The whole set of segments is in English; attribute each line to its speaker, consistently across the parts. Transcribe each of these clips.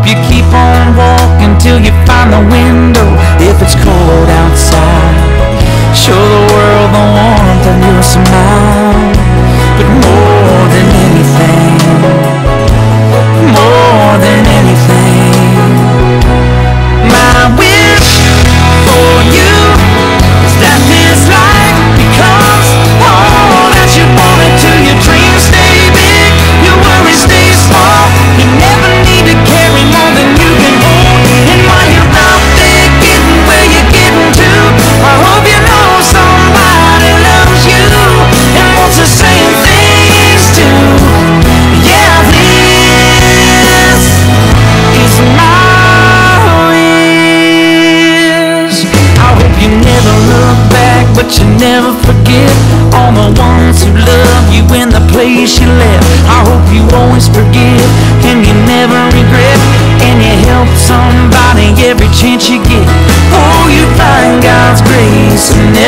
Speaker 1: hope you keep on walking till you find the window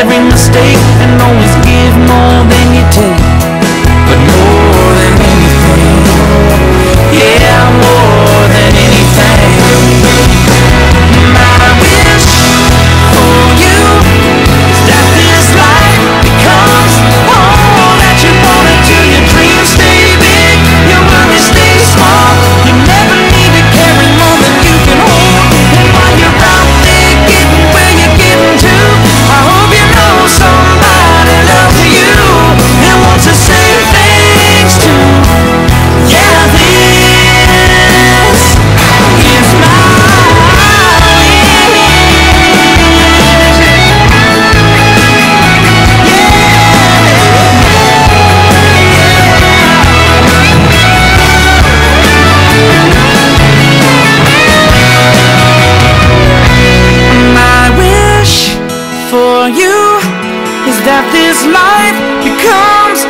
Speaker 1: every mistake And always this life becomes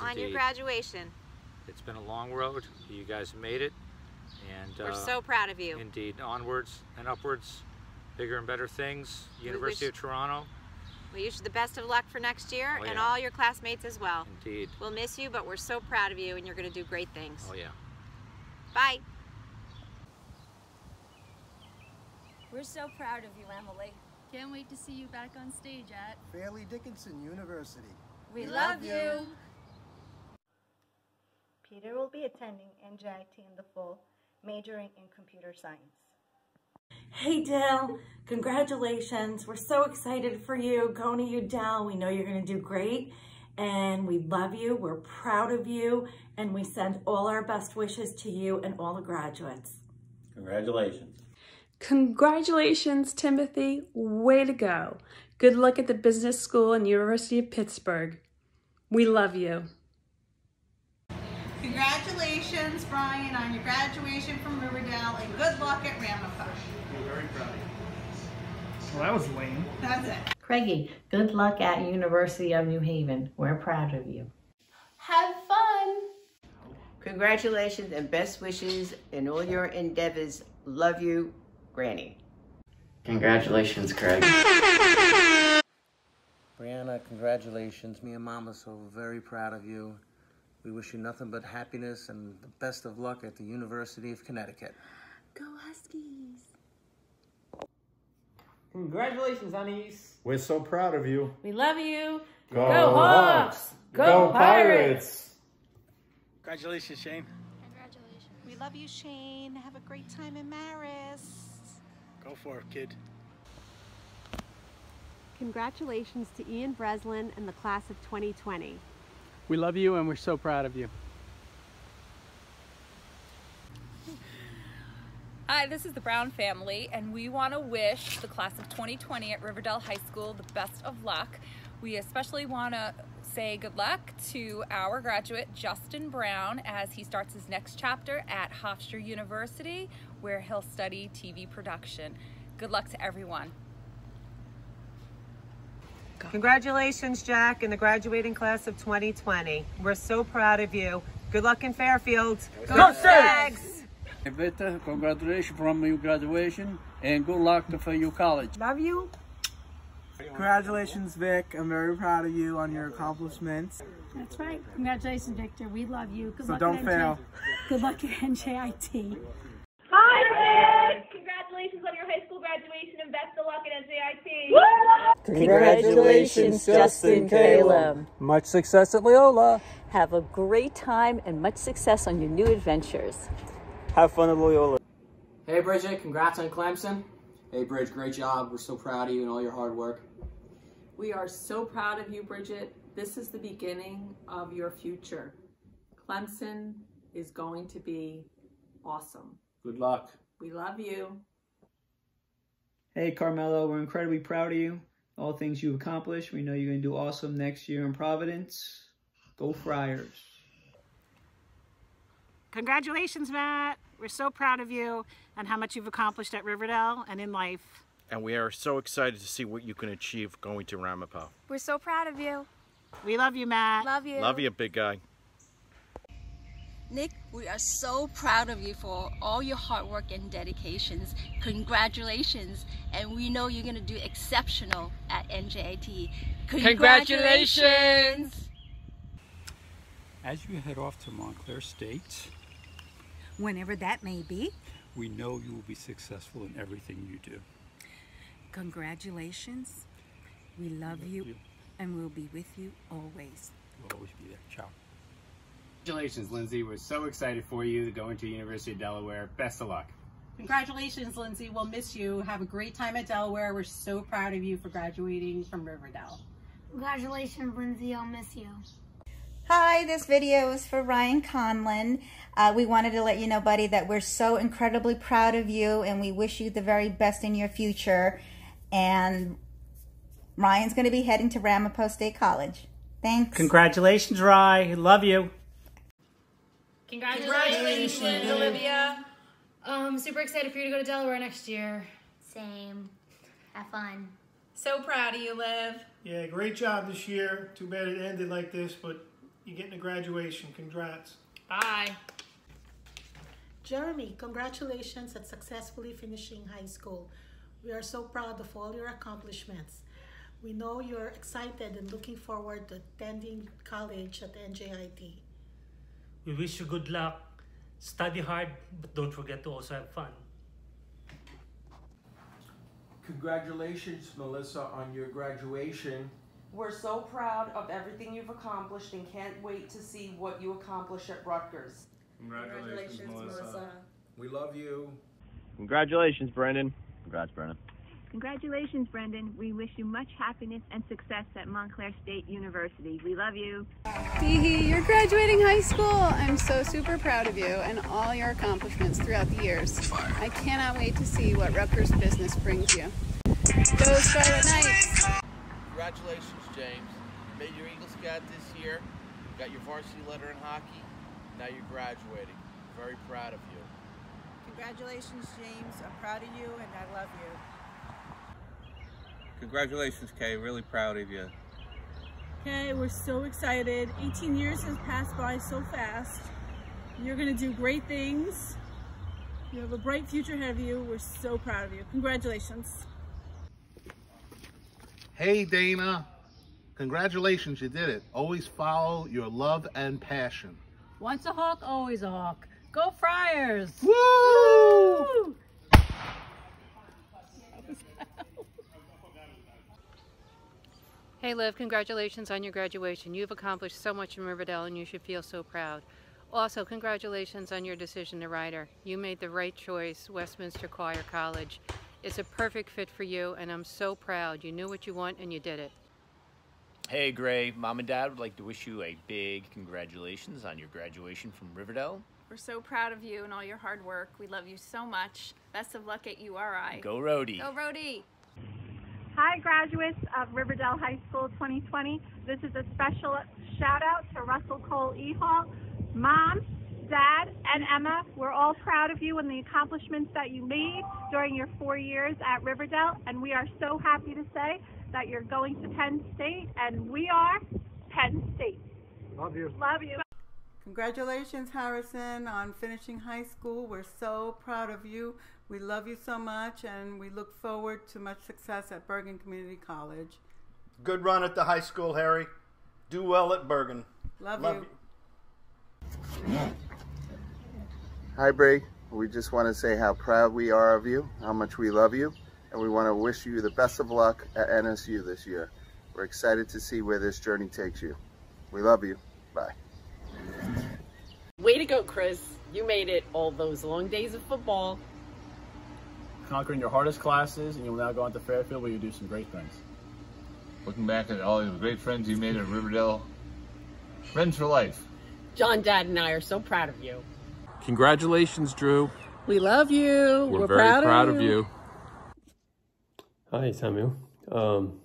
Speaker 2: congratulations on your graduation.
Speaker 3: It's been a long road. You guys made it, and
Speaker 2: We're
Speaker 3: uh,
Speaker 2: so proud of you.
Speaker 3: indeed onwards and upwards, bigger and better things. University
Speaker 2: wish-
Speaker 3: of Toronto,
Speaker 2: We wish you the best of luck for next year
Speaker 3: Oh,
Speaker 2: and all your classmates as well.
Speaker 3: indeed.
Speaker 2: We'll miss you, but we're so proud of you and you're going to do great things.
Speaker 3: Oh yeah.
Speaker 2: Bye.
Speaker 4: We're so proud of you, Emily.
Speaker 5: Can't wait to see you back on stage at
Speaker 6: Fairleigh Dickinson University.
Speaker 4: We, love, you.
Speaker 7: Peter will be attending NJIT in the fall, majoring in computer science.
Speaker 8: Hey Dale, congratulations. We're so excited for you going to UDel. We know you're going to do great and we love you. We're proud of you and we send all our best wishes to you and all the graduates.
Speaker 9: Congratulations.
Speaker 10: Congratulations, Timothy. Way to go. Good luck at the business school and University of Pittsburgh. We love you.
Speaker 11: Congratulations, Brian, on your graduation from Riverdale, and good luck at Ramapo.
Speaker 12: We're very proud of you.
Speaker 13: Well, that was lame.
Speaker 11: That's it.
Speaker 14: Craigie, good luck at University of New Haven. We're proud of you.
Speaker 15: Have fun.
Speaker 11: Congratulations and best wishes in all your endeavors. Love you, Granny.
Speaker 16: Congratulations, Craig.
Speaker 17: Brianna, congratulations. Me and Mom are so very proud of you. We wish you nothing but happiness and the best of luck at the University of Connecticut.
Speaker 15: Go Huskies.
Speaker 18: Congratulations, Anise.
Speaker 19: We're so proud of you.
Speaker 14: We love you.
Speaker 19: Go,
Speaker 14: Go Hawks. Go,
Speaker 19: Go
Speaker 14: Pirates.
Speaker 13: Congratulations, Shane. Congratulations.
Speaker 20: We love you, Shane. Have a great time in Marist.
Speaker 13: Go for it, kid.
Speaker 21: Congratulations to Ian Breslin and the class of 2020.
Speaker 22: We love you and we're so proud of you.
Speaker 23: Hi, this is the Brown family, and we want to wish the class of 2020 at Riverdale High School the best of luck. We especially want to say good luck to our graduate, Justin Brown, as he starts his next chapter at Hofstra University, where he'll study TV production. Good luck to everyone.
Speaker 24: Congratulations, Jack, and the graduating class of 2020. We're so proud of you. Good luck in Fairfield.
Speaker 25: Go
Speaker 24: Stags!
Speaker 25: Victor, congratulations from your graduation and good luck for your college.
Speaker 24: Love you.
Speaker 26: Congratulations, Vic. I'm very proud of you on your accomplishments.
Speaker 27: That's right. Congratulations, Victor. We love you. Good
Speaker 26: So
Speaker 27: luck
Speaker 26: don't
Speaker 27: at
Speaker 26: fail.
Speaker 27: Good luck at NJIT.
Speaker 15: Hi, Vic. Congratulations on your high school graduation and best of luck at NJIT.
Speaker 28: Congratulations, Justin Caleb.
Speaker 29: Much success at Loyola.
Speaker 28: Have a great time and much success on your new adventures.
Speaker 29: Have fun at Loyola.
Speaker 18: Hey, Bridget, congrats on Clemson.
Speaker 30: Hey, Bridge, great job. We're so proud of you and all your hard work.
Speaker 31: We are so proud of you, Bridget. This is the beginning of your future. Clemson is going to be awesome.
Speaker 29: Good luck.
Speaker 31: We love you.
Speaker 8: Hey, Carmelo, we're incredibly proud of you. All things you've accomplished. We know you're going to do awesome next year in Providence. Go Friars.
Speaker 32: Congratulations, Matt. We're so proud of you and how much you've accomplished at Riverdale and in life.
Speaker 33: And we are so excited to see what you can achieve going to Ramapo.
Speaker 34: We're so proud of you.
Speaker 32: We love you, Matt.
Speaker 34: Love you.
Speaker 33: Love you, big guy.
Speaker 35: Nick, we are so proud of you for all your hard work and dedications. Congratulations. And we know you're going to do exceptional at NJIT.
Speaker 36: Congratulations! As you head off to Montclair State,
Speaker 37: Whenever that may be,
Speaker 36: we know you will be successful in everything you do.
Speaker 37: congratulations. We love you and we'll be with you always.
Speaker 36: We'll always be there. Ciao.
Speaker 38: Congratulations, Lindsay. We're so excited for you to go into University of Delaware. Best of luck.
Speaker 39: Congratulations, Lindsay. We'll miss you. Have a great time at Delaware. We're so proud of you for graduating from Riverdale.
Speaker 34: Congratulations, Lindsay. I'll miss you.
Speaker 40: Hi, this video is for Ryan Conlon. Uh, we wanted to let you know, buddy, that we're so incredibly proud of you and we wish you the very best in your future. And Ryan's going to be heading to Ramapo State College. Thanks.
Speaker 13: Congratulations, Ryan. Love you.
Speaker 41: Congratulations, Olivia. Um, super excited for you to go to Delaware next year.
Speaker 34: Same. Have fun.
Speaker 23: So proud of you, Liv.
Speaker 13: Yeah, great job this year. Too bad it ended like this, but you're getting a graduation. Congrats.
Speaker 23: Bye.
Speaker 42: Jeremy, congratulations at successfully finishing high school. We are so proud of all your accomplishments. We know you're excited and looking forward to attending college at NJIT.
Speaker 43: We wish you good luck. Study hard, but don't forget to also have fun.
Speaker 44: Congratulations, Melissa, on your graduation.
Speaker 45: We're so proud of everything you've accomplished and can't wait to see what you accomplish at Rutgers.
Speaker 44: Congratulations, Melissa. We love you.
Speaker 46: Congratulations, Brendan. Congrats, Brendan.
Speaker 47: Congratulations, Brendan. We wish you much happiness and success at Montclair State University. We love you.
Speaker 48: Hee hee, you're graduating high school. I'm so super proud of you and all your accomplishments throughout the years. I cannot wait to see what Rutgers business brings you. Go Scarlet Knights!
Speaker 49: Congratulations, James. You made your Eagle Scout this year. Got your varsity letter in hockey. Now you're graduating. Very proud of you.
Speaker 50: Congratulations, James. I'm proud of you and I love you.
Speaker 51: Congratulations, Kay. Really proud of you.
Speaker 52: Okay, we're so excited. 18 years has passed by so fast. You're gonna do great things. You have a bright future ahead of you. We're so proud of you. Congratulations.
Speaker 53: Hey, Dana. Congratulations, you did it. Always follow your love and passion.
Speaker 54: Once a hawk, always a hawk. Go Friars!
Speaker 53: Woo!
Speaker 54: Woo!
Speaker 55: Hey Liv, congratulations on your graduation. You've accomplished so much in Riverdale and you should feel so proud. Also, congratulations on your decision to Rider. You made the right choice, Westminster Choir College. It's a perfect fit for you and I'm so proud. You knew what you want and you did it.
Speaker 56: Hey Gray, Mom and Dad would like to wish you a big congratulations on your graduation from Riverdale.
Speaker 23: We're so proud of you and all your hard work. We love you so much. Best of luck at URI.
Speaker 56: Go Rhody.
Speaker 23: Go Rhody.
Speaker 47: Hi, graduates of Riverdale High School 2020. This is a special shout out to Russell Cole Ehall. Mom, Dad, and Emma, we're all proud of you and the accomplishments that you made during your four years at Riverdale, and we are so happy to say that you're going to Penn State, and we are Penn State.
Speaker 53: Love you.
Speaker 47: Love you.
Speaker 57: Congratulations, Harrison, on finishing high school. We're so proud of you. We love you so much, and we look forward to much success at Bergen Community College.
Speaker 58: Good run at the high school, Harry. Do well at Bergen.
Speaker 57: Love, you.
Speaker 59: Hi, Bray. We just want to say how proud we are of you, how much we love you, and we want to wish you the best of luck at NSU this year. We're excited to see where this journey takes you. We love you. Bye.
Speaker 60: Way to go, Chris. You made it all those long days of football.
Speaker 61: Conquering your hardest classes, and you will now go on to Fairfield where you do some great things.
Speaker 62: Looking back at all the great friends you made at Riverdale, friends for life.
Speaker 60: John, Dad, and I are so proud of you.
Speaker 63: Congratulations, Drew.
Speaker 64: We love you.
Speaker 63: We're,
Speaker 64: We're
Speaker 63: very
Speaker 64: proud,
Speaker 63: proud
Speaker 64: of,
Speaker 63: of
Speaker 64: you.
Speaker 63: you.
Speaker 65: Hi, Samuel. Um,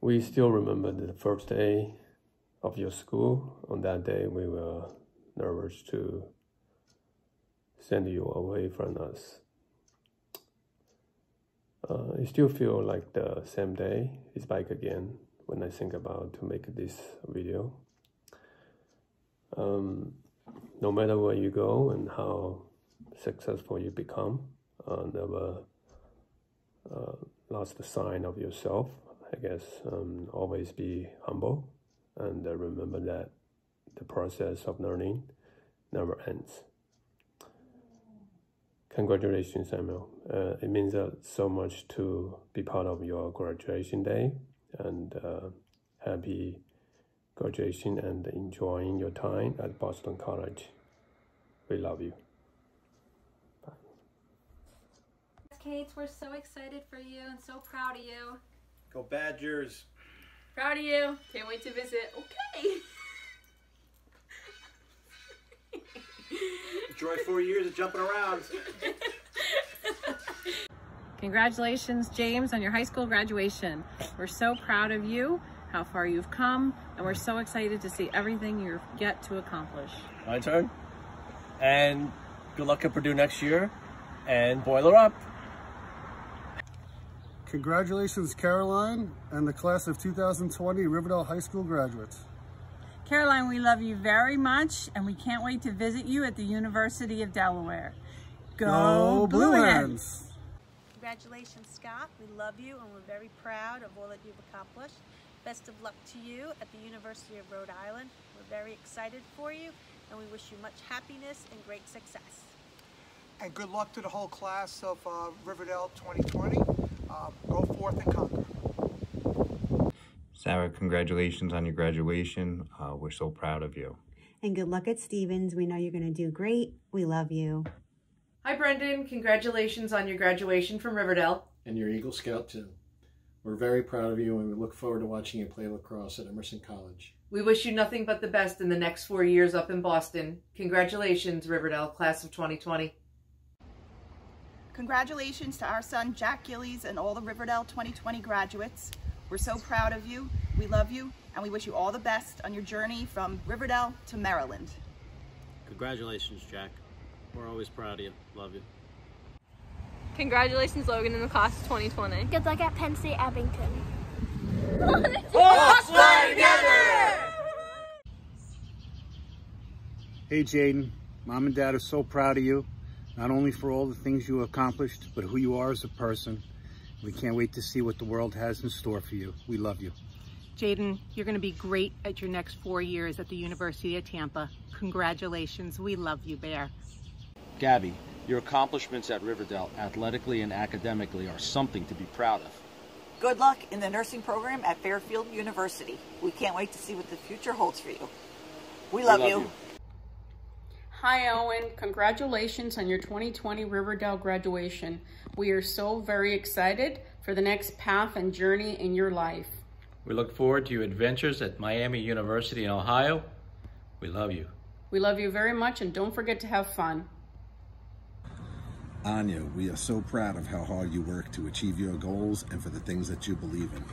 Speaker 65: we still remember the first day of your school. On that day, we were nervous to send you away from us. Uh, I still feel like the same day is back again when I think about to make this video. Um, no matter where you go and how successful you become, uh, never uh, lost the sign of yourself. I guess um, always be humble and remember that the process of learning never ends. Congratulations, Samuel. Uh, it means uh, so much to be part of your graduation day and uh, happy graduation and enjoying your time at Boston College. We love you.
Speaker 4: Kate, we're so excited for you and so proud of you.
Speaker 66: Go Badgers.
Speaker 23: Proud of you. Can't wait to visit. Okay.
Speaker 66: Enjoy four years of jumping around.
Speaker 23: Congratulations, James, on your high school graduation. We're so proud of you, how far you've come, and we're so excited to see everything you get to accomplish.
Speaker 61: My turn. And good luck at Purdue next year. And boiler up.
Speaker 67: Congratulations, Caroline, and the class of 2020 Riverdale High School graduates.
Speaker 52: Caroline, we love you very much, and we can't wait to visit you at the University of Delaware. Go,
Speaker 67: Go
Speaker 52: Blue
Speaker 67: Blue
Speaker 52: Hens!
Speaker 67: Hens.
Speaker 68: Congratulations, Scott. We love you and we're very proud of all that you've accomplished. Best of luck to you at the University of Rhode Island. We're very excited for you and we wish you much happiness and great success.
Speaker 69: And good luck to the whole class of uh, Riverdale 2020. Uh, go forth and conquer.
Speaker 70: Sarah, congratulations on your graduation. Uh, we're so proud of you.
Speaker 71: And good luck at Stevens. We know you're going to do great. We love you.
Speaker 45: Hi, Brendan. Congratulations on your graduation from Riverdale.
Speaker 72: And your Eagle Scout, too. We're very proud of you and we look forward to watching you play lacrosse at Emerson College.
Speaker 45: We wish you nothing but the best in the next four years up in Boston. Congratulations, Riverdale, class of 2020.
Speaker 73: Congratulations to our son Jack Gillies and all the Riverdale 2020 graduates. We're so proud of you, we love you, and we wish you all the best on your journey from Riverdale to Maryland.
Speaker 74: Congratulations, Jack. We're always proud of you. Love you.
Speaker 75: Congratulations, Logan, in the class of 2020.
Speaker 76: Good luck at Penn State Abington.
Speaker 77: Let's fly together!
Speaker 36: Hey Jaden, mom and dad are so proud of you, not only for all the things you accomplished, but who you are as a person. We can't wait to see what the world has in store for you. We love you.
Speaker 78: Jaden, you're going to be great at your next four years at the University of Tampa. Congratulations. We love you, Bear.
Speaker 79: Gabby, your accomplishments at Riverdale, athletically and academically, are something to be proud of.
Speaker 80: Good luck in the nursing program at Fairfield University. We can't wait to see what the future holds for you. We love,
Speaker 79: love
Speaker 80: you.
Speaker 79: you.
Speaker 81: Hi, Owen. Congratulations on your 2020 Riverdale graduation. We are so very excited for the next path and journey in your life.
Speaker 82: We look forward to your adventures at Miami University in Ohio. We love you.
Speaker 81: We love you very much and don't forget to have fun.
Speaker 83: Anya, we are so proud of how hard you work to achieve your goals and for the things that you believe in.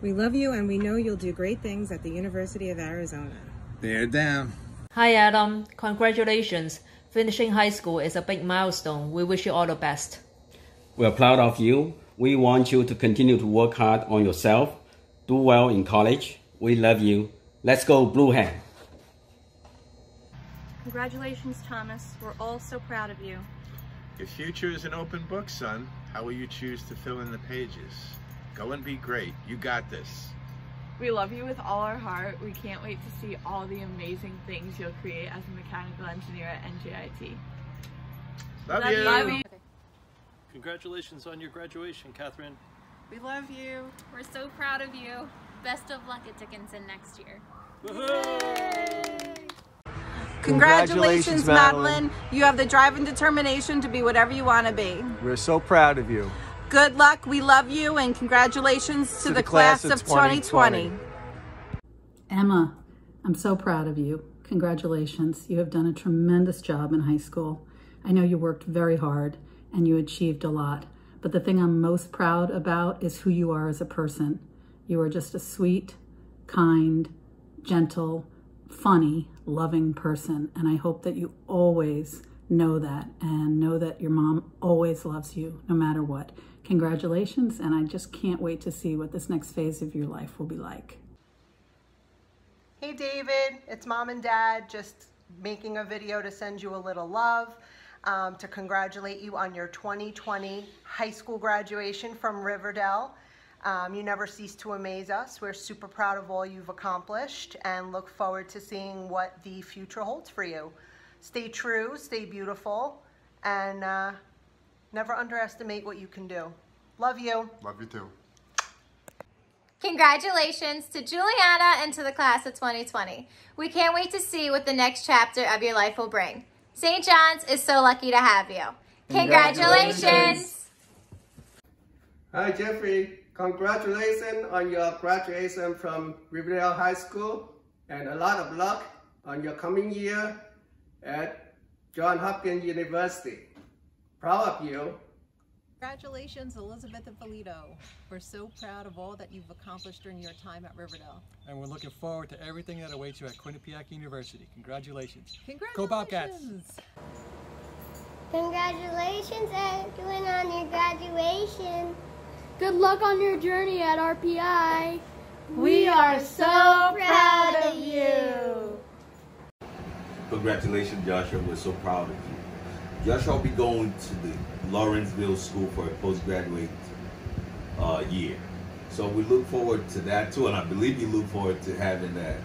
Speaker 84: We love you and we know you'll do great things at the University of Arizona.
Speaker 83: Bear down.
Speaker 85: Hi, Adam. Congratulations. Finishing high school is a big milestone. We wish you all the best.
Speaker 86: We're proud of you. We want you to continue to work hard on yourself, do well in college. We love you. Let's go, Blue Hen.
Speaker 87: Congratulations, Thomas. We're all so proud of you.
Speaker 49: Your future is an open book, son. How will you choose to fill in the pages? Go and be great. You got this.
Speaker 31: We love you with all our heart. We can't wait to see all the amazing things you'll create as a mechanical engineer at NJIT.
Speaker 49: Love,
Speaker 31: love
Speaker 49: you.
Speaker 31: you. Love you.
Speaker 88: Congratulations on your graduation, Catherine.
Speaker 89: We love you.
Speaker 90: We're so proud of you. Best of luck at Dickinson next year.
Speaker 1: Congratulations, Madeline. You have the drive and determination to be whatever you want to be.
Speaker 91: We're so proud of you.
Speaker 1: Good luck. We love you and congratulations to,
Speaker 91: To
Speaker 1: the,
Speaker 91: the
Speaker 1: class,
Speaker 91: class
Speaker 1: of
Speaker 91: of
Speaker 1: 2020.
Speaker 91: 2020.
Speaker 92: Emma, I'm so proud of you. Congratulations. You have done a tremendous job in high school. I know you worked very hard and you achieved a lot. But the thing I'm most proud about is who you are as a person. You are just a sweet, kind, gentle, funny, loving person. And I hope that you always know that and know that your mom always loves you no matter what. Congratulations. And I just can't wait to see what this next phase of your life will be like.
Speaker 93: Hey David, it's mom and dad just making a video to send you a little love, um, to congratulate you on your 2020 high school graduation from Riverdale. Um, you never cease to amaze us. We're super proud of all you've accomplished and look forward to seeing what the future holds for you. Stay true, stay beautiful, and uh, never underestimate what you can do. Love you.
Speaker 87: Love you too.
Speaker 90: Congratulations to Juliana and to the class of 2020. We can't wait to see what the next chapter of your life will bring. St. John's is so lucky to have you. Congratulations!
Speaker 14: Congratulations. Hi, Jeffrey. Congratulations on your graduation from Riverdale High School and a lot of luck on your coming year at John Hopkins University. Proud of you.
Speaker 94: Congratulations, Elizabeth and Felito. We're so proud of all that you've accomplished during your time at Riverdale.
Speaker 95: And we're looking forward to everything that awaits you at Quinnipiac University. Congratulations.
Speaker 94: Congratulations.
Speaker 95: Go Bobcats.
Speaker 96: Congratulations, Edwin, on your graduation.
Speaker 97: Good luck on your journey at RPI.
Speaker 96: We are so proud of you.
Speaker 98: Congratulations, Joshua. We're so proud of you. Joshua will be going to the Lawrenceville School for a postgraduate uh, year. So we look forward to that too, and I believe you look forward to having that.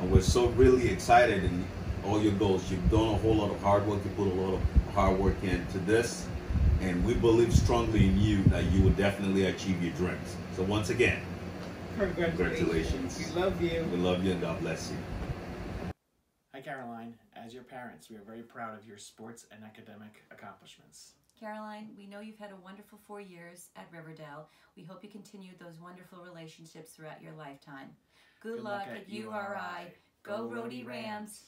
Speaker 98: And we're so really excited in all your goals. You've done a whole lot of hard work. You put a lot of hard work into this, and we believe strongly in you that you will definitely achieve your dreams. So once again,
Speaker 8: Congratulations. We love you.
Speaker 98: We love you, and God bless you.
Speaker 99: Hi, Caroline. As your parents, we are very proud of your sports and academic accomplishments.
Speaker 100: Caroline, we know you've had a wonderful four years at Riverdale. We hope you continue those wonderful relationships throughout your lifetime. Good,
Speaker 99: Good
Speaker 100: luck,
Speaker 99: luck
Speaker 100: at
Speaker 99: at
Speaker 100: URI. Go, Rhody Rams.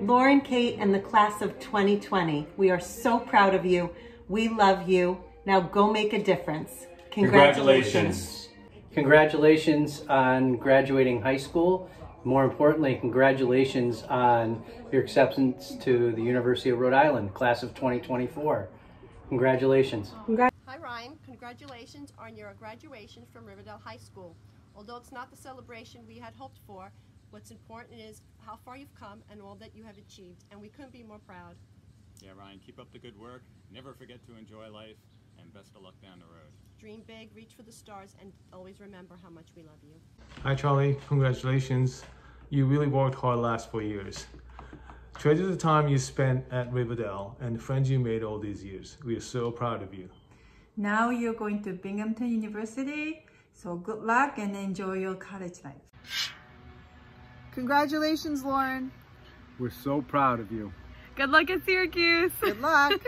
Speaker 101: Lauren Kate and the class of 2020, we are so proud of you. We love you. Now go make a difference.
Speaker 102: Congratulations. Congratulations on graduating high school. More importantly, congratulations on your acceptance to the University of Rhode Island, class of 2024.
Speaker 103: Congratulations.
Speaker 104: Hi Ryan, congratulations on your graduation from Riverdale High School. Although it's not the celebration we had hoped for, what's important is how far you've come and all that you have achieved, and we couldn't be more proud.
Speaker 14: Yeah, Ryan, keep up the good work. Never forget to enjoy life, and best of luck down the road.
Speaker 104: Dream big, reach for the stars, and always remember how much we love you.
Speaker 105: Hi Charlie, congratulations. You really worked hard last four years. Treasure the time you spent at Riverdale and the friends you made all these years. We are so proud of you.
Speaker 106: Now you're going to Binghamton University, so good luck and enjoy your college life.
Speaker 52: Congratulations, Lauren.
Speaker 36: We're so proud of you.
Speaker 52: Good luck at Syracuse. Good luck.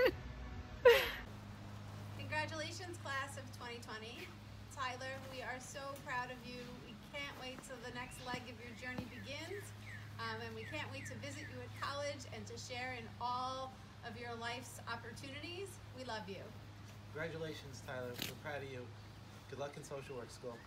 Speaker 107: Congratulations, class of 2020. Tyler, we are so proud of you. We can't wait till the next leg of your journey begins. Um, and we can't wait to visit you at college and to share in all of your life's opportunities. We love you.
Speaker 108: Congratulations, Tyler. We're proud of you. Good luck in social work school.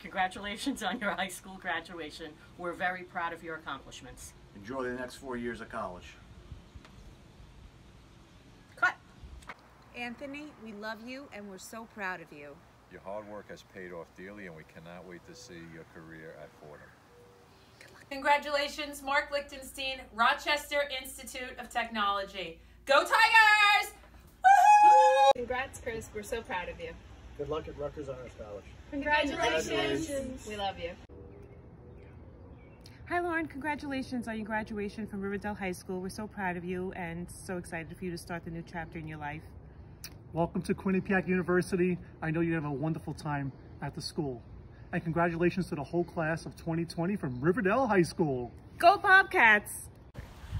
Speaker 60: Congratulations on your high school graduation. We're very proud of your accomplishments.
Speaker 109: Enjoy the next four years of college.
Speaker 8: Anthony, we love you and we're so proud of you.
Speaker 110: Your hard work has paid off dearly and we cannot wait to see your career at Fordham.
Speaker 23: Congratulations, Mark Lichtenstein, Rochester Institute of Technology. Go Tigers!
Speaker 111: Congrats, Chris. We're so proud of you.
Speaker 36: Good luck at Rutgers Honors College.
Speaker 111: Congratulations. Congratulations. We love you.
Speaker 100: Hi, Lauren. Congratulations on your graduation from Riverdale High School. We're so proud of you and so excited for you to start the new chapter in your life.
Speaker 13: Welcome to Quinnipiac University. I know you have a wonderful time at the school. And congratulations to the whole class of 2020 from Riverdale High School.
Speaker 100: Go Bobcats!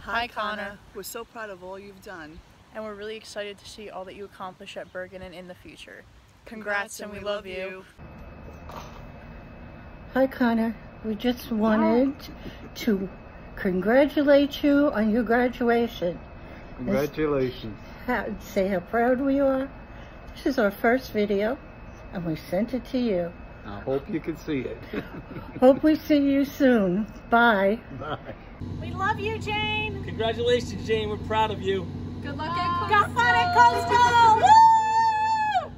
Speaker 112: Hi, Connor. We're so proud of all you've done. And we're really excited to see all that you accomplish at Bergen and in the future. Congrats, Congrats and we, we love you.
Speaker 113: Hi, Connor. We just wanted to congratulate you on your graduation.
Speaker 36: Congratulations.
Speaker 113: How, say how proud we are. This is our first video, and we sent it to you.
Speaker 36: I hope you can see it.
Speaker 113: hope we see you soon. Bye.
Speaker 36: Bye.
Speaker 100: We love you, Jane.
Speaker 114: Congratulations, Jane. We're proud of you.
Speaker 100: Good luck at Coastal. Got fun at Coastal. Woo!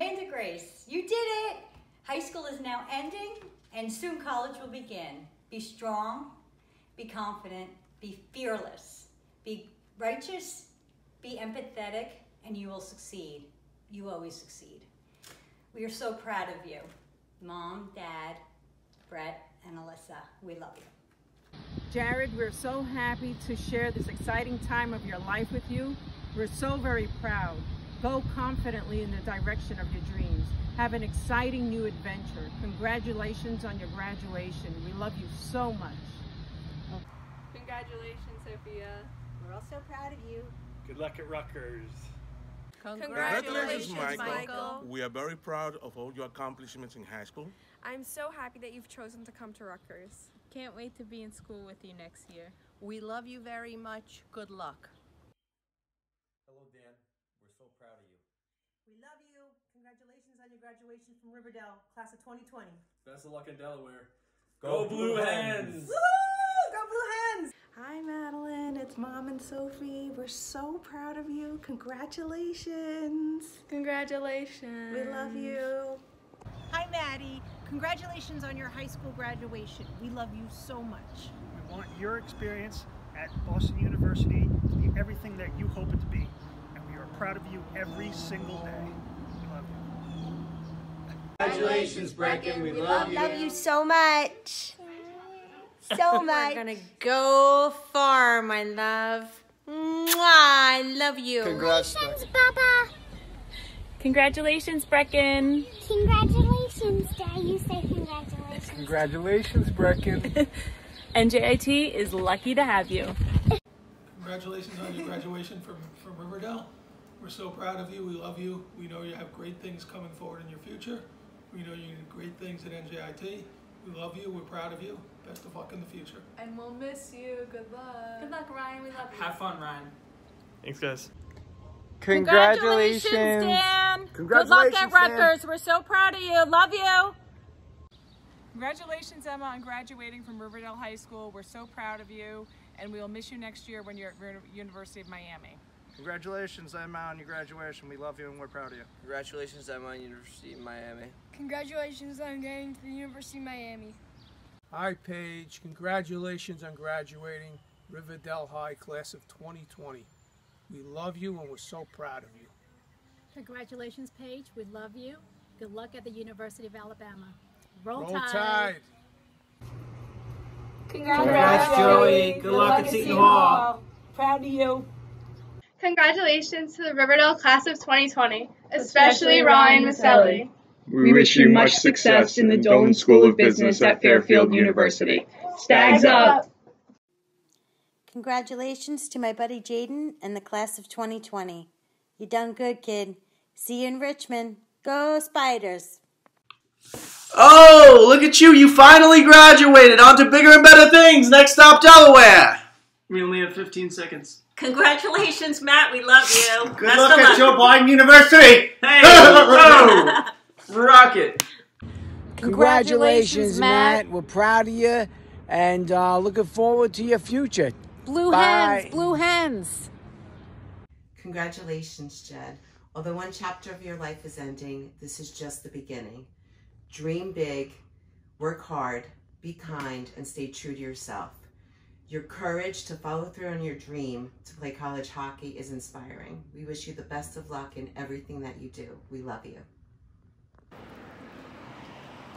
Speaker 115: And Grace, you did it. High school is now ending, and soon college will begin. Be strong, be confident, be fearless, be righteous, be empathetic, and you will succeed. You always succeed. We are so proud of you. Mom, Dad, Brett, and Alyssa, we love you.
Speaker 100: Jared, we're so happy to share this exciting time of your life with you. We're so very proud. Go confidently in the direction of your dreams. Have an exciting new adventure. Congratulations on your graduation. We love you so much.
Speaker 110: Congratulations, Sophia.
Speaker 8: We're all so proud of you.
Speaker 36: Good luck at Rutgers.
Speaker 110: Congratulations, Michael. Michael.
Speaker 116: We are very proud of all your accomplishments in high school.
Speaker 110: I'm so happy that you've chosen to come to Rutgers.
Speaker 8: Can't wait to be in school with you next year.
Speaker 117: We love you very much. Good luck.
Speaker 118: Hello, Dan. We're so proud of you.
Speaker 87: We love you. Congratulations on your graduation from Riverdale, class of 2020.
Speaker 114: Best of luck in Delaware.
Speaker 118: Go, Go Blue Hens!
Speaker 87: Woo! Go Blue Hens! Hi, Madeline. It's Mom and Sophie. We're so proud of you. Congratulations.
Speaker 8: Congratulations.
Speaker 87: We love you.
Speaker 52: Hi, Maddie. Congratulations on your high school graduation. We love you so much.
Speaker 13: We want your experience at Boston University to be everything that you hope it to be. And we are proud of you every single day. We love you.
Speaker 119: Congratulations, Brecken. We love you.
Speaker 120: We love you so much so much.
Speaker 8: We're gonna go far, my love. Mwah, I love you.
Speaker 119: Congratulations,
Speaker 120: Papa.
Speaker 8: Congratulations, Brecken.
Speaker 120: Congratulations, Dad. You say congratulations.
Speaker 13: Congratulations, Brecken.
Speaker 8: NJIT is lucky to have you.
Speaker 105: Congratulations on your graduation from, from Riverdale. We're so proud of you. We love you. We know you have great things coming forward in your future. We know you do great things at NJIT. We love you. We're proud of you. Best of luck in the future.
Speaker 110: And we'll miss you. Good luck.
Speaker 8: Good luck, Ryan. We love you.
Speaker 114: Have fun, Ryan.
Speaker 36: Thanks, guys.
Speaker 100: Congratulations, Dan.
Speaker 36: Congratulations,
Speaker 100: Good luck at Rutgers. Dan. We're so proud of you. Love you.
Speaker 93: Congratulations, Emma, on graduating from Riverdale High School. We're so proud of you, and we will miss you next year when you're at University of Miami.
Speaker 121: Congratulations, Emma, on your graduation. We love you and we're proud of you.
Speaker 122: Congratulations, Emma, on University of Miami.
Speaker 123: Congratulations on getting to the University of Miami.
Speaker 13: Hi, Paige. Congratulations on graduating Riverdale High class of 2020. We love you and we're so proud of you.
Speaker 124: Congratulations, Paige. We love you. Good luck at the University of Alabama. Roll,
Speaker 13: Roll
Speaker 124: Tide.
Speaker 13: Tide.
Speaker 124: Congrats,
Speaker 125: Joey. Good luck at Seton Hall.
Speaker 126: Proud of you.
Speaker 127: Congratulations to the Riverdale class of 2020, especially Ryan Maselli.
Speaker 128: We wish you much success in the Dolan School of Business at Fairfield University. Stags up!
Speaker 129: Congratulations to my buddy Jaden and the class of 2020. You done good, kid. See you in Richmond. Go Spiders!
Speaker 130: Oh, look at you. You finally graduated. On to bigger and better things. Next stop, Delaware.
Speaker 125: We only have 15 seconds.
Speaker 131: Congratulations, Matt. We love you.
Speaker 130: Good luck at Joe Biden University.
Speaker 125: Hey! rocket.
Speaker 132: Congratulations, Matt. We're proud of you and uh, looking forward to your future.
Speaker 133: Blue
Speaker 132: Bye.
Speaker 133: hens, blue hens.
Speaker 98: Congratulations, Jed. Although one chapter of your life is ending, this is just the beginning. Dream big, work hard, be kind, and stay true to yourself. Your courage to follow through on your dream to play college hockey is inspiring. We wish you the best of luck in everything that you do. We love you.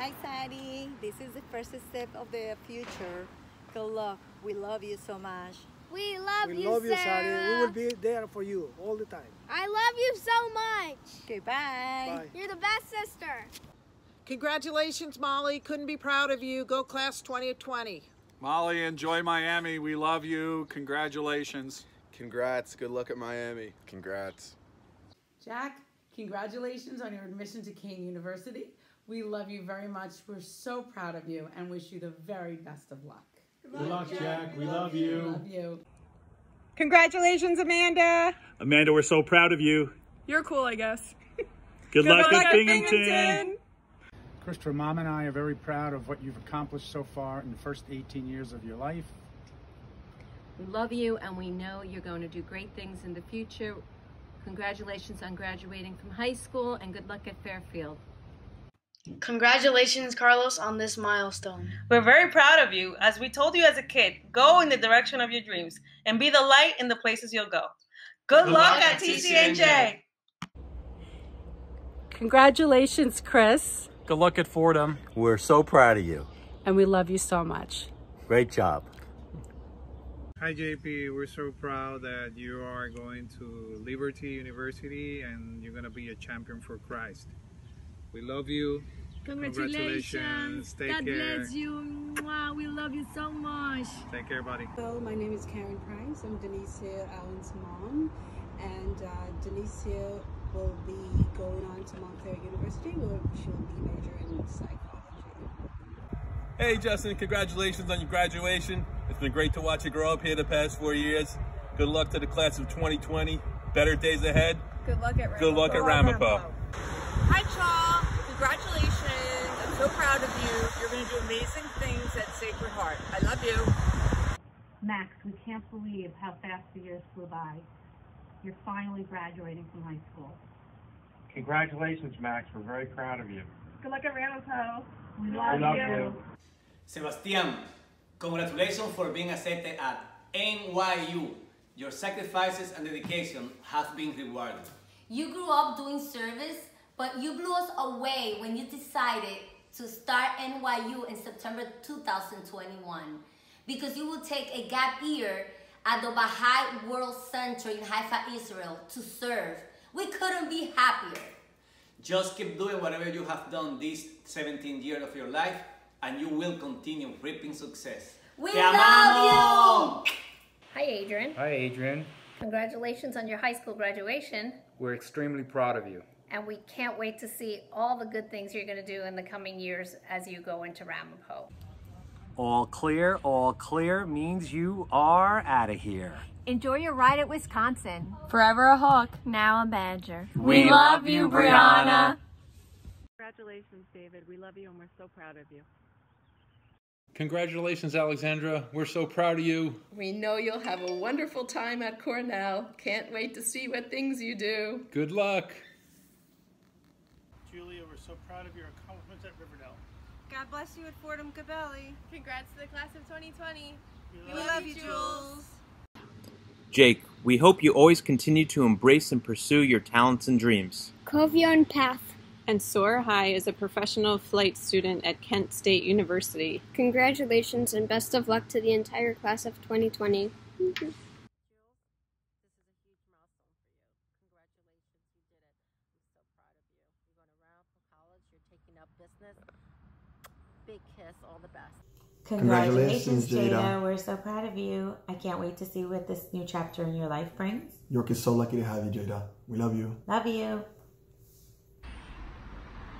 Speaker 134: Hi, Sadie. This is the first step of the future. Good luck. We love you so much.
Speaker 135: We love
Speaker 132: we
Speaker 135: you,
Speaker 132: love you,
Speaker 135: Sarah.
Speaker 132: Sadie. We will be there for you all the time.
Speaker 135: I love you so much.
Speaker 134: Okay, bye.
Speaker 132: Bye.
Speaker 135: You're the best sister.
Speaker 136: Congratulations, Molly. Couldn't be proud of you. Go class 2020.
Speaker 137: Molly, enjoy Miami. We love you. Congratulations.
Speaker 110: Congrats. Good luck at Miami. Congrats.
Speaker 52: Jack, congratulations on your admission to Kean University. We love you very much. We're so proud of you and wish you the very best of luck.
Speaker 36: Good luck, Jack. We love you.
Speaker 52: Love you.
Speaker 93: Congratulations, Amanda.
Speaker 36: Amanda, we're so proud of you.
Speaker 138: You're cool, I guess.
Speaker 36: Good, luck,
Speaker 93: luck
Speaker 36: at
Speaker 93: at
Speaker 36: Binghamton.
Speaker 93: Binghamton.
Speaker 139: Christopher, Mom and I are very proud of what you've accomplished so far in the first 18 years of your life.
Speaker 140: We love you and we know you're going to do great things in the future. Congratulations on graduating from high school and good luck at Fairfield.
Speaker 123: Congratulations, Carlos, on this milestone.
Speaker 141: We're very proud of you. As we told you as a kid, go in the direction of your dreams and be the light in the places you'll go. Good,
Speaker 142: Good
Speaker 141: luck,
Speaker 142: luck
Speaker 141: at
Speaker 142: at
Speaker 141: TCNJ.
Speaker 143: Congratulations, Chris,
Speaker 36: Good luck at Fordham.
Speaker 144: We're so proud of you.
Speaker 143: and we love you so much.
Speaker 144: Great job.
Speaker 14: Hi JP, we're so proud that you are going to Liberty University and you're going to be a champion for Christ. We love you.
Speaker 123: Congratulations.
Speaker 14: Take
Speaker 123: God
Speaker 14: care.
Speaker 123: bless you. Mwah, we love you so much.
Speaker 14: Take care, buddy.
Speaker 144: Hello, my name is Karen Price. I'm Denicia Allen's mom, and uh, Denicia will be going on to Montclair University, where she'll be majoring in psychology.
Speaker 14: Hey Justin, congratulations on your graduation. It's been great to watch you grow up here the past four years. Good luck to the class of 2020. Better days ahead.
Speaker 123: Good luck at Ramapo.
Speaker 14: Good luck at Ramapo.
Speaker 23: Hi, Chaw. Congratulations. I'm so proud of you. You're going to do amazing things at Sacred Heart. I love you.
Speaker 47: Max, we can't believe how fast the years flew by. You're finally graduating from high school.
Speaker 145: Congratulations, Max. We're very proud of you.
Speaker 47: Good luck at Ramapo. We
Speaker 145: We
Speaker 47: love,
Speaker 145: love
Speaker 47: you.
Speaker 145: you.
Speaker 41: Sebastian, congratulations for being accepted at NYU. Your sacrifices and dedication have been rewarded.
Speaker 146: You grew up doing service, but you blew us away when you decided to start NYU in September 2021 because you will take a gap year at the Baha'i World Center in Haifa, Israel to serve. We couldn't be happier.
Speaker 41: Just keep doing whatever you have done these 17 years of your life, and you will continue reaping success.
Speaker 146: We
Speaker 41: Te
Speaker 146: love
Speaker 41: amamos!
Speaker 90: Hi, Adrian.
Speaker 147: Hi, Adrian.
Speaker 90: Congratulations on your high school graduation.
Speaker 147: We're extremely proud of you.
Speaker 90: And we can't wait to see all the good things you're going to do in the coming years as you go into Ramapo.
Speaker 41: All clear, all clear means you are out of here.
Speaker 148: Enjoy your ride at Wisconsin. Forever a Hawk, now a Badger.
Speaker 41: We love you, Brianna.
Speaker 93: Congratulations, David. We love you and we're so proud of you.
Speaker 149: Congratulations, Alexandra. We're so proud of you.
Speaker 150: We know you'll have a wonderful time at Cornell. Can't wait to see what things you do.
Speaker 149: Good luck.
Speaker 151: Julia, we're so proud of your accomplishments at Riverdale.
Speaker 52: God bless you at Fordham Gabelli.
Speaker 152: Congrats to the class of 2020.
Speaker 52: We, love, you, Jules.
Speaker 49: Jake, we hope you always continue to embrace and pursue your talents and dreams.
Speaker 153: Carve your own path.
Speaker 154: And soar high as a professional flight student at Kent State University.
Speaker 153: Congratulations and best of luck to the entire class of 2020.
Speaker 155: Big kiss, all the best.
Speaker 156: Congratulations, Jada. We're so proud of you. I can't wait to see what this new chapter in your life brings.
Speaker 157: York is so lucky to have you, Jada. We love you.
Speaker 156: Love you.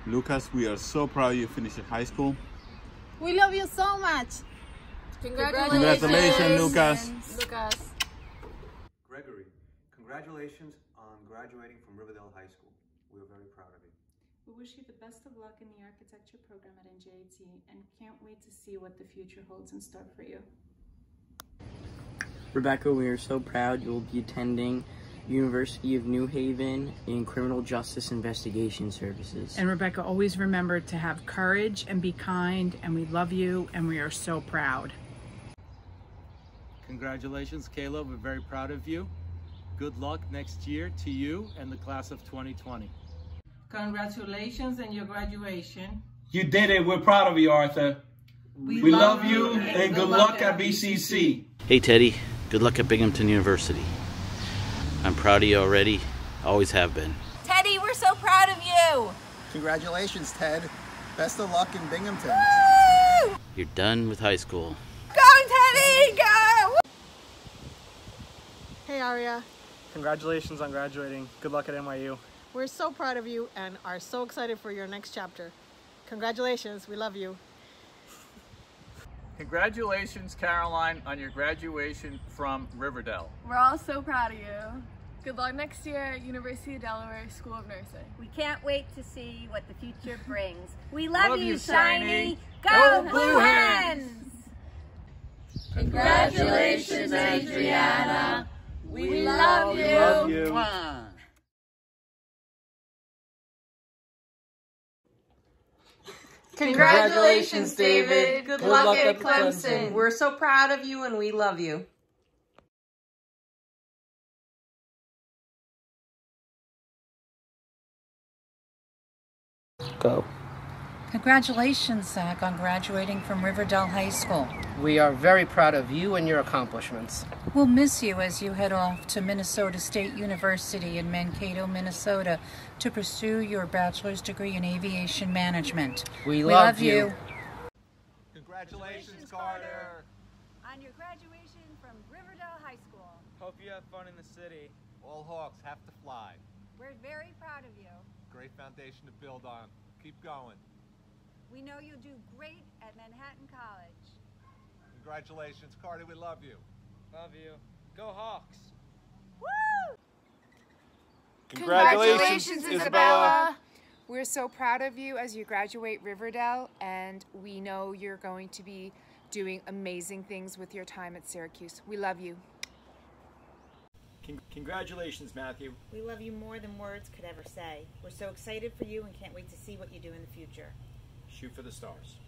Speaker 35: Lucas, we are so proud you finishing high school.
Speaker 52: We love you so much.
Speaker 35: Congratulations, Congratulations Lucas.
Speaker 152: Lucas.
Speaker 158: Gregory, congratulations on graduating from Riverdale High School. We are very proud of you.
Speaker 159: We wish you the best of luck in the architecture program at NJIT and can't wait to see what the future holds in store for you.
Speaker 160: Rebecca, we are so proud you'll be attending University of New Haven in Criminal Justice Investigation Services.
Speaker 161: And Rebecca, always remember to have courage and be kind, and we love you, and we are so proud.
Speaker 162: Congratulations, Caleb. We're very proud of you. Good luck next year to you and the class of 2020.
Speaker 14: Congratulations on your graduation.
Speaker 163: You did it. We're proud of you, Arthur. We, we love, love, you and, and good, luck, luck at BCC.
Speaker 1: Hey, Teddy. Good luck at Binghamton University. I'm proud of you already. Always have been.
Speaker 41: Teddy, we're so proud of you.
Speaker 110: Congratulations, Ted. Best of luck in Binghamton.
Speaker 1: Woo! You're done with high school.
Speaker 41: Go, Teddy, go!
Speaker 93: Hey, Aria.
Speaker 164: Congratulations on graduating. Good luck at NYU.
Speaker 93: We're so proud of you and are so excited for your next chapter. Congratulations. We love you.
Speaker 165: Congratulations, Caroline, on your graduation from Riverdale.
Speaker 152: We're all so proud of you. Good luck next year at University of Delaware School of Nursing.
Speaker 41: We can't wait to see what the future brings. We love,
Speaker 165: love
Speaker 41: you,
Speaker 165: you
Speaker 41: Shiny.
Speaker 165: Go,
Speaker 41: Go
Speaker 165: Blue Hens!
Speaker 41: Congratulations, Adriana. We, we love you.
Speaker 165: Love you.
Speaker 31: Congratulations, David. Good, Good luck, luck, at Clemson. Clemson. We're so proud of you and we love you.
Speaker 1: Go.
Speaker 132: Congratulations, Zach, on graduating from Riverdale High School.
Speaker 166: We are very proud of you and your accomplishments.
Speaker 132: We'll miss you as you head off to Minnesota State University in Mankato, Minnesota to pursue your bachelor's degree in aviation management.
Speaker 166: We,
Speaker 132: we
Speaker 166: love,
Speaker 132: love you.
Speaker 166: you.
Speaker 14: Congratulations, Carter.
Speaker 52: On your graduation from Riverdale High School.
Speaker 14: Hope you have fun in the city. All Hawks have to fly.
Speaker 52: We're very proud of you.
Speaker 14: Great foundation to build on. Keep going.
Speaker 52: We know you'll do great at Manhattan College.
Speaker 14: Congratulations, Carter. We love you. Love you. Go Hawks.
Speaker 52: Woo!
Speaker 167: Congratulations, Isabella. We're so proud of you as you graduate Riverdale, and we know you're going to be doing amazing things with your time at Syracuse. We love you.
Speaker 14: Con congratulations, Matthew.
Speaker 168: We love you more than words could ever say. We're so excited for you and can't wait to see what you do in the future.
Speaker 14: Shoot for the stars.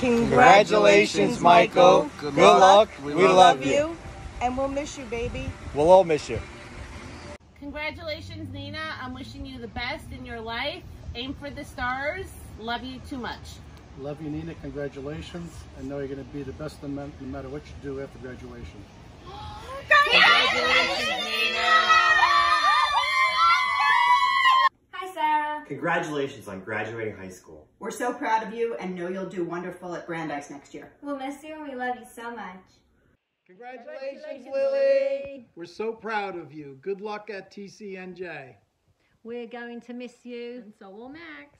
Speaker 59: Congratulations, Michael. Good, Good luck. We, we love, love you. you.
Speaker 168: And we'll miss you, baby.
Speaker 59: We'll all miss you.
Speaker 53: Congratulations, Nina. I'm wishing you the best in your life. Aim for the stars. Love you too much.
Speaker 13: Love you, Nina. Congratulations. I know you're going to be the best no matter what you do after graduation.
Speaker 53: Congratulations, Nina.
Speaker 169: Sarah. Congratulations on graduating high school.
Speaker 170: We're so proud of you and know you'll do wonderful at Brandeis next year.
Speaker 171: We'll miss you and we love you so much.
Speaker 172: Congratulations, Congratulations Lily. We're so proud of you. Good luck at TCNJ.
Speaker 171: We're going to miss you.
Speaker 53: And so will Max.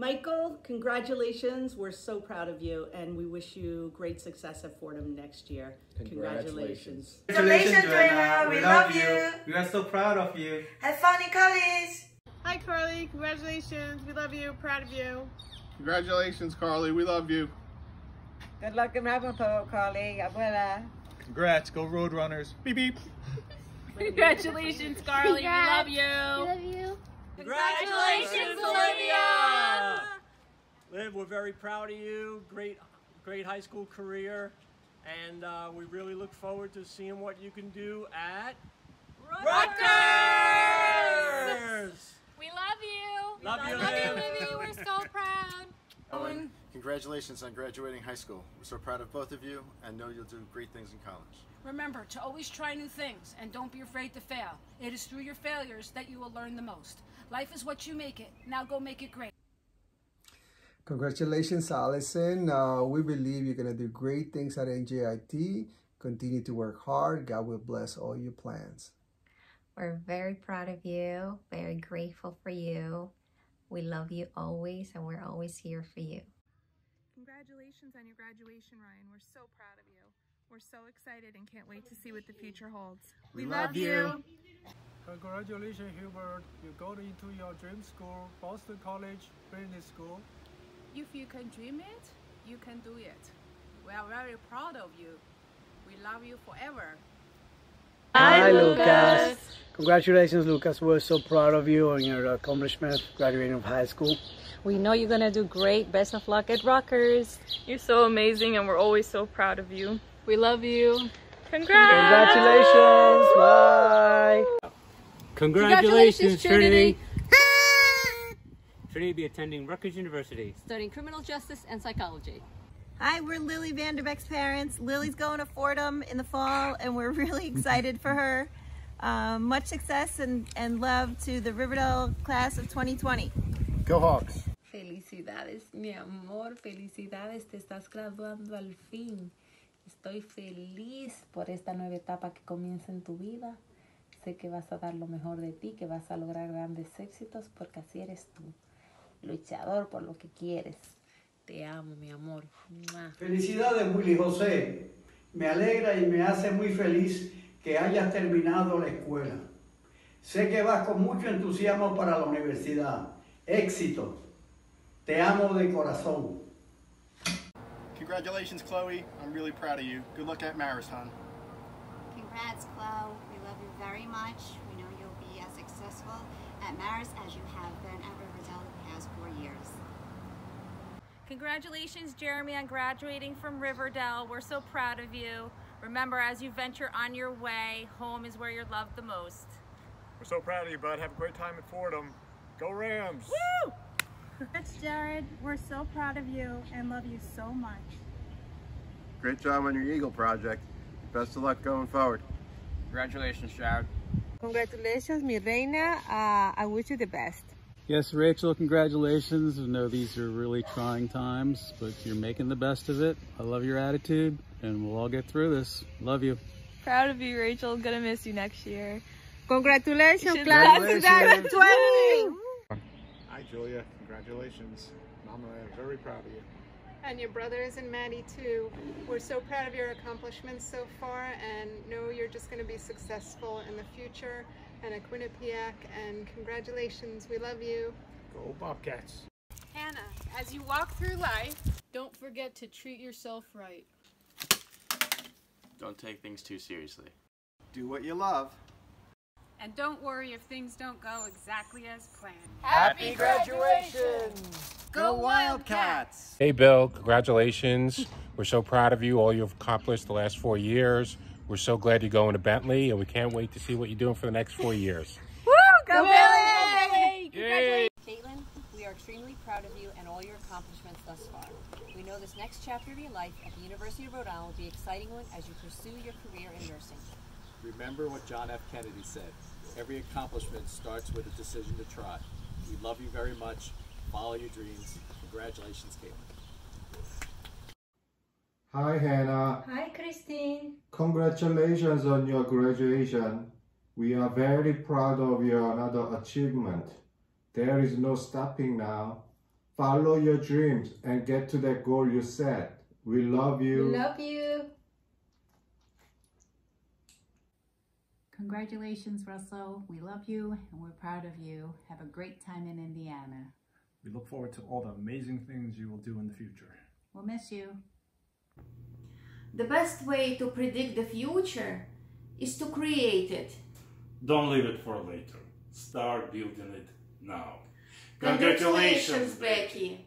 Speaker 17: Michael, congratulations. We're so proud of you and we wish you great success at Fordham next year. Congratulations.
Speaker 87: Congratulations, Joanna. We, we love you. you.
Speaker 173: We are so proud of you.
Speaker 87: Have fun in college.
Speaker 53: Hi, Carly. Congratulations. We love you. Proud of you. Congratulations, Carly. We love you.
Speaker 174: Good luck in Ramapo, Carly. Abuela.
Speaker 13: Congrats. Go Roadrunners. Beep beep.
Speaker 167: Congratulations, Carly.
Speaker 175: Congrats.
Speaker 167: We love you.
Speaker 175: We love you.
Speaker 167: Congratulations, Olivia.
Speaker 176: Liv, we're very proud of you. Great, great high school career. And uh, we really look forward to seeing what you can do at Rutgers!
Speaker 167: We love you.
Speaker 176: Love you,
Speaker 167: Love you,
Speaker 176: Liv.
Speaker 167: Livy. We're so proud.
Speaker 59: Owen, congratulations on graduating high school. We're so proud of both of you and know you'll do great things in college.
Speaker 177: Remember to always try new things and don't be afraid to fail. It is through your failures that you will learn the most. Life is what you make it. Now go make it great.
Speaker 110: Congratulations, Allison. Uh, we believe you're going to do great things at NJIT. Continue to work hard. God will bless all your plans.
Speaker 178: We're very proud of you, very grateful for you. We love you always, and we're always here for you.
Speaker 179: Congratulations on your graduation, Ryan. We're so proud of you. We're so excited and can't wait to see what the future holds.
Speaker 110: We love you.
Speaker 180: Congratulations, Hubert. You got into your dream school, Boston College Business School.
Speaker 52: If you can dream it, you can do it. We are very proud of you. We love you forever.
Speaker 132: Hi, Lucas. Congratulations, Lucas. We're so proud of you and your accomplishment graduating from high school.
Speaker 31: We know you're going to do great. Best of luck at Rutgers.
Speaker 181: You're so amazing and we're always so proud of you.
Speaker 167: We love you.
Speaker 181: Congrats!
Speaker 132: Congratulations. Bye.
Speaker 3: Congratulations, Trinity. Trinity will be attending Rutgers University.
Speaker 182: Studying criminal justice and psychology.
Speaker 183: Hi, we're Lily Vanderbeck's parents. Lily's going to Fordham in the fall, and we're really excited for her. Um, much success and, and love to the Riverdale class of 2020.
Speaker 59: Go Hawks!
Speaker 184: Felicidades, mi amor, felicidades, te estás graduando al fin. Estoy feliz por esta nueva etapa que comienza en tu vida. Sé que vas a dar lo mejor de ti, que vas a lograr grandes éxitos porque así eres tú. Luchador por lo que quieres. Te amo, mi amor.
Speaker 185: Felicidades, Willy José. Me alegra y me hace muy feliz que hayas terminado la escuela. Sé que vas con mucho entusiasmo para la universidad. Éxito. Te amo de corazón.
Speaker 59: Congratulations, Chloe. I'm really proud of you. Good luck at Marathon.
Speaker 186: Congrats, Chloe. We love you very much. We know you'll be as successful at Marist as you have been at Riverdale the past four years.
Speaker 23: Congratulations, Jeremy, on graduating from Riverdale. We're so proud of you. Remember, as you venture on your way, home is where you're loved the most.
Speaker 187: We're so proud of you, bud. Have a great time at Fordham. Go Rams!
Speaker 23: Woo!
Speaker 93: That's Jared. We're so proud of you and love you so much.
Speaker 59: Great job on your Eagle project. Best of luck going forward.
Speaker 49: Congratulations, Jared.
Speaker 188: Congratulations, mi reina. Uh, I wish you the best.
Speaker 36: Yes, Rachel, congratulations. I know these are really trying times, but you're making the best of it. I love your attitude, and we'll all get through this. Love you.
Speaker 167: Proud of you, Rachel. Gonna miss you next year.
Speaker 188: Congratulations,
Speaker 167: class
Speaker 188: of
Speaker 167: Congratulations.
Speaker 188: 2020.
Speaker 187: Hi, Julia. Congratulations. Mama, I'm very proud of you.
Speaker 90: And your brothers and Maddie too. We're so proud of your accomplishments so far and know you're just going to be successful in the future and at Quinnipiac and congratulations. We love you.
Speaker 187: Go Bobcats.
Speaker 52: Hannah, as you walk through life, don't forget to treat yourself right.
Speaker 189: Don't take things too seriously.
Speaker 59: Do what you love.
Speaker 52: And don't worry if things don't go exactly as planned.
Speaker 53: Happy graduation!
Speaker 52: Go Wildcats!
Speaker 190: Hey, Bill, congratulations. We're so proud of you, all you've accomplished the last four years. We're so glad you're going to Bentley, and we can't wait to see what you're doing for the next four years.
Speaker 52: Woo! Go Billy!
Speaker 190: Yay!
Speaker 191: Caitlin, we are extremely proud of you and all your accomplishments thus far. We know this next chapter of your life at the University of Rhode Island will be an exciting one as you pursue your career in nursing.
Speaker 192: Remember what John F. Kennedy said. Every accomplishment starts with a decision to try. We love you very much. Follow your dreams. Congratulations, Caitlin.
Speaker 14: Hi, Hannah.
Speaker 193: Hi, Christine.
Speaker 14: Congratulations on your graduation. We are very proud of your another achievement. There is no stopping now. Follow your dreams and get to that goal you set. We love you.
Speaker 193: We love you.
Speaker 194: Congratulations, Russell. We love you and we're proud of you. Have a great time in Indiana.
Speaker 195: We look forward to all the amazing things you will do in the future.
Speaker 14: We'll miss you. The best way to predict the future is to create it.
Speaker 196: Don't leave it for later. Start building it now.
Speaker 14: Congratulations, Becky.